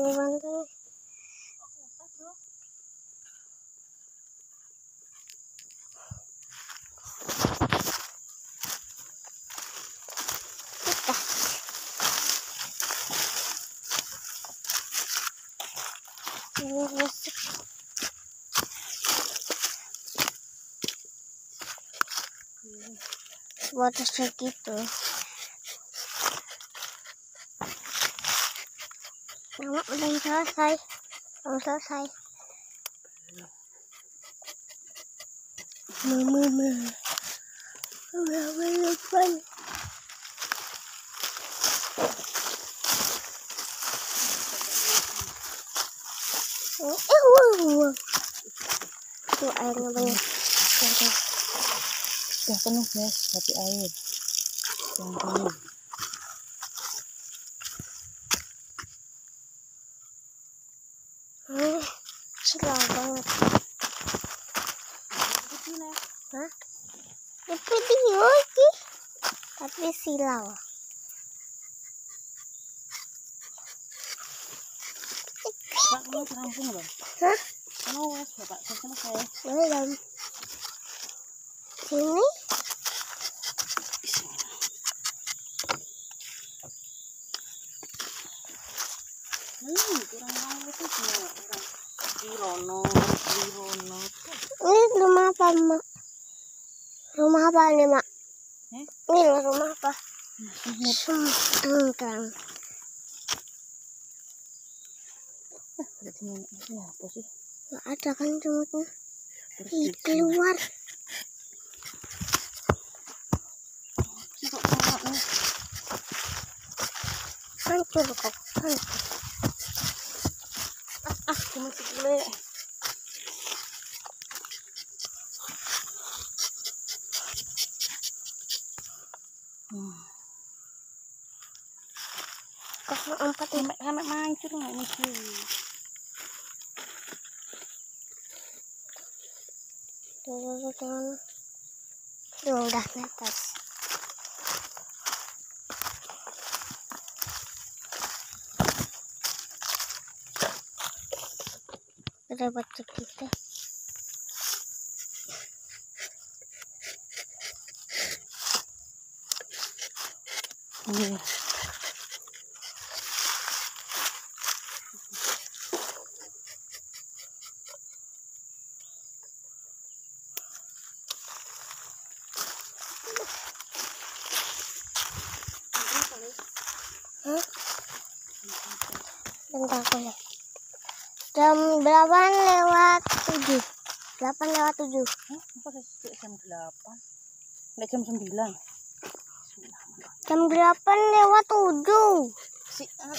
ini masuk buat segitu Nó đang thở say. Đang thở say. Mưa mưa mưa. Mưa mưa mưa mưa. Itu airnya banyak. Ya, kan, ya, tapi air yang banyak. Silau banget. Hah? Video sih. Tapi silau. Pak, kamu loh. Hah? Kamu wes, selesai. Belum. Sini. Wirono, Wirono. Ini rumah apa, Mak? Rumah apa nih, Mak? Eh? Ini rumah apa? Mana? Ini apa sih? Gak ada kan jemputnya? Terus Ih, keluar. Hancur kok. Hancur. Ah, cuma segele. Hmm. Kosong empat nih. Sampai sampai mancur nggak ini sih? Tuh, tuh, tuh, tuh. Tuh, udah netes. Udah baca kita. Iya. Hah? Bentar aku lihat. Jam berapa lewat tujuh? Delapan lewat tujuh. Hah? Apa sih jam delapan? Nggak jam sembilan. Jam delapan lewat tujuh. Si ah,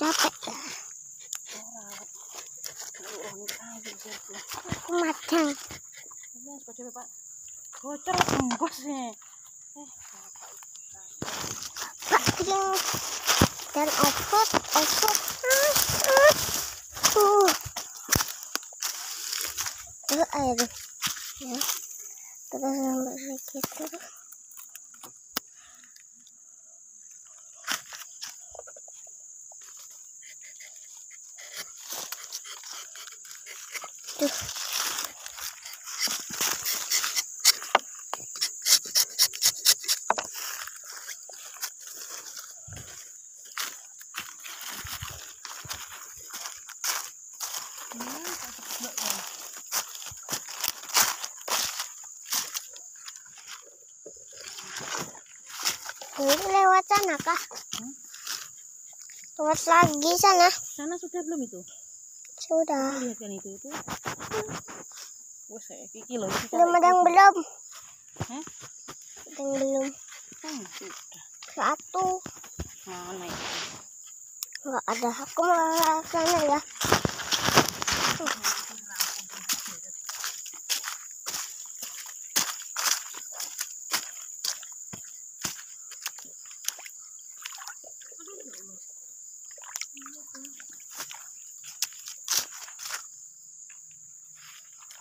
Capek ya. orang. Orang kayu siapa? Aku macam. Ini sepeda pak. Bocor tembus nih. Eh, bapak Pak kering. Dan offroad, offroad. Tuh air. Ya. Terus sampai segitu. Tuh. Ini lewat sana kah? Hmm? Lewat lagi sana. Sana sudah belum itu? Sudah. Lihat kan itu itu. Wes saya kiki loh. Belum ada yang belum. Hah? Ada yang belum. Hmm, sudah. Satu. Mana itu? Enggak ada. Aku mau ke sana ya.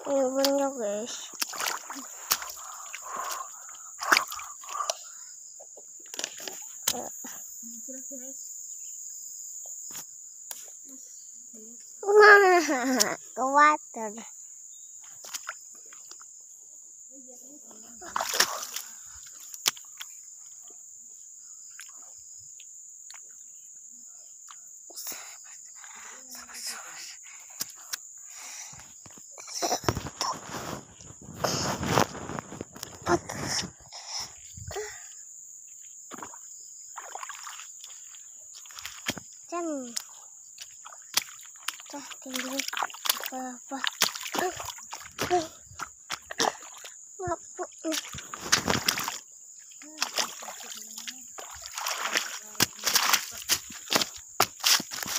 1번 역에 우와 좋았다 Thank you. Cem. Cah, tinggi apa-apa. Ngapu.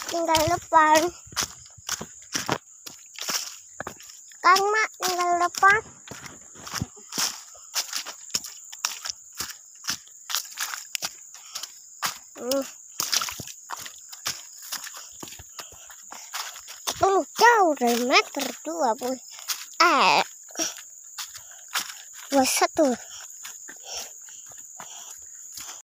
Tinggal depan. Kang Mak tinggal depan. Hmm. Oh, jauh dari meter dua puluh. Eh, dua satu.